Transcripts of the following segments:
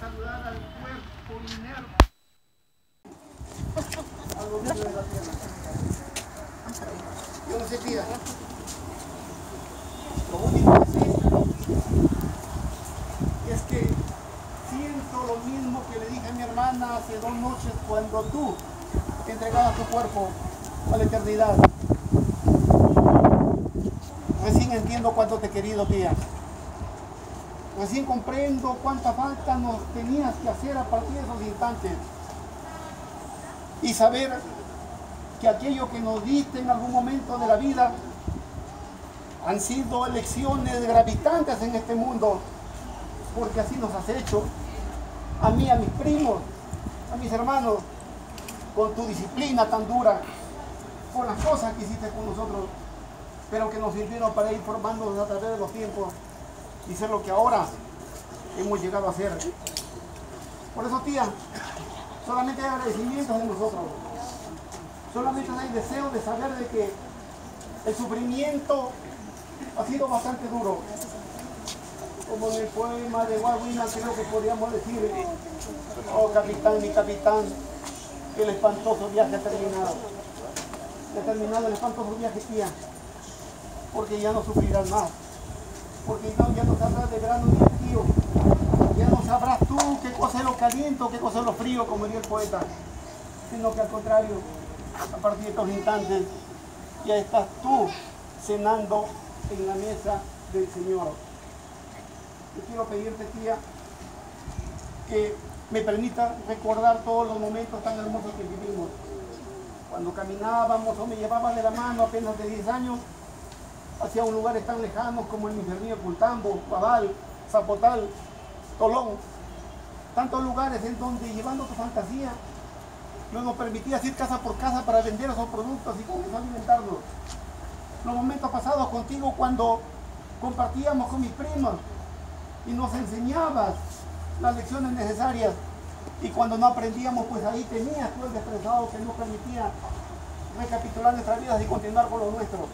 saludar al cuerpo inerte. Yo no sé, tía. Lo único que sé es que siento lo mismo que le dije a mi hermana hace dos noches cuando tú entregabas tu cuerpo a la eternidad. Recién entiendo cuánto te he querido, tía. Recién comprendo cuánta falta nos tenías que hacer a partir de esos instantes. Y saber que aquello que nos diste en algún momento de la vida han sido elecciones gravitantes en este mundo, porque así nos has hecho, a mí, a mis primos, a mis hermanos, con tu disciplina tan dura, por las cosas que hiciste con nosotros, pero que nos sirvieron para ir formándonos a través de los tiempos y ser lo que ahora hemos llegado a ser. Por eso, tía, solamente hay agradecimientos de nosotros. Solamente hay deseo de saber de que el sufrimiento ha sido bastante duro. Como en el poema de Guaguina creo que podríamos decir, oh capitán, mi capitán, el espantoso viaje ha terminado. Ha terminado el espantoso viaje, tía, porque ya no sufrirás más porque ya no sabrás de verano ni de frío. Ya no sabrás tú qué cosa es lo caliente qué cosa es lo frío, como diría el poeta. Sino que al contrario, a partir de estos instantes, ya estás tú cenando en la mesa del Señor. Yo quiero pedirte, tía, que me permita recordar todos los momentos tan hermosos que vivimos. Cuando caminábamos o me llevabas de la mano apenas de 10 años, hacia un lugares tan lejanos como el Infernillo, Cultambo, Guadal, Zapotal, Tolón. Tantos lugares en donde llevando tu fantasía no nos permitías ir casa por casa para vender esos productos y con eso alimentarlos. Los momentos pasados contigo cuando compartíamos con mis primas y nos enseñabas las lecciones necesarias y cuando no aprendíamos pues ahí tenías tú el desprezado que nos permitía recapitular nuestras vidas y continuar con lo nuestro.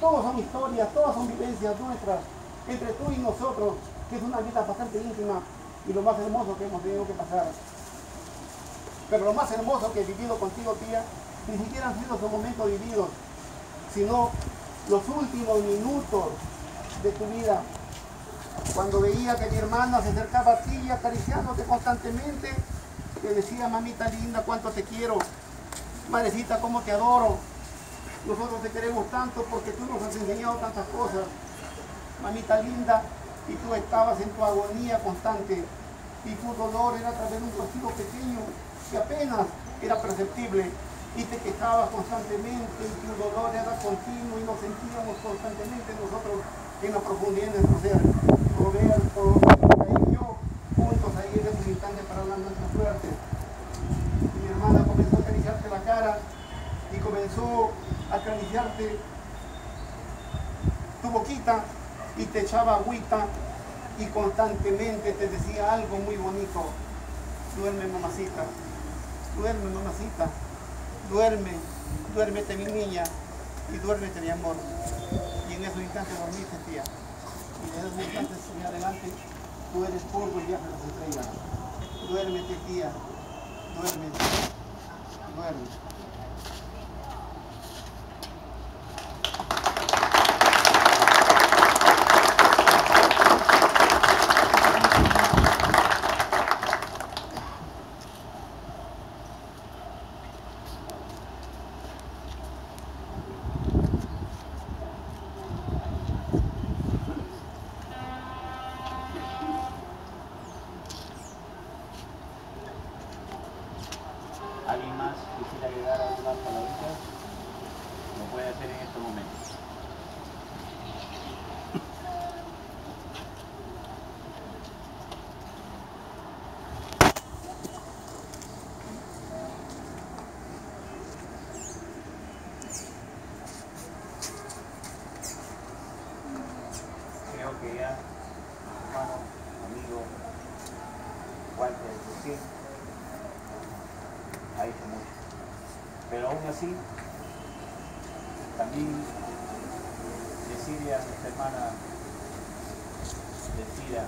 Todos son historias, todas son vivencias nuestras, entre tú y nosotros, que es una vida bastante íntima y lo más hermoso que hemos tenido que pasar. Pero lo más hermoso que he vivido contigo, tía, ni siquiera han sido esos momentos vividos, sino los últimos minutos de tu vida. Cuando veía que mi hermana se acercaba a ti acariciándote constantemente, te decía, mamita linda, cuánto te quiero, madrecita, cómo te adoro, nosotros te queremos tanto porque tú nos has enseñado tantas cosas. Mamita linda, y tú estabas en tu agonía constante. Y tu dolor era a través de un rocío pequeño que apenas era perceptible. Y te quejabas constantemente y tu dolor era continuo y nos sentíamos constantemente nosotros en la profundidad de nuestro ser. Roberto, y yo, juntos ahí en ese instante para hablar nuestra suerte. Mi hermana comenzó a acariciarte la cara y comenzó acariciarte tu boquita y te echaba agüita y constantemente te decía algo muy bonito. Duerme mamacita, duerme mamacita, duerme, duérmete mi niña y duérmete mi amor. Y en esos instantes dormiste tía. Y en esos instantes en adelante tú eres polvo y viaje a las estrellas. Duérmete tía, duérmete, duerme. Lo puede hacer en estos momentos. Creo que ya, hermano, amigo, Walter, recién ha hecho mucho. Pero aún así, también decirle a nuestra hermana, decida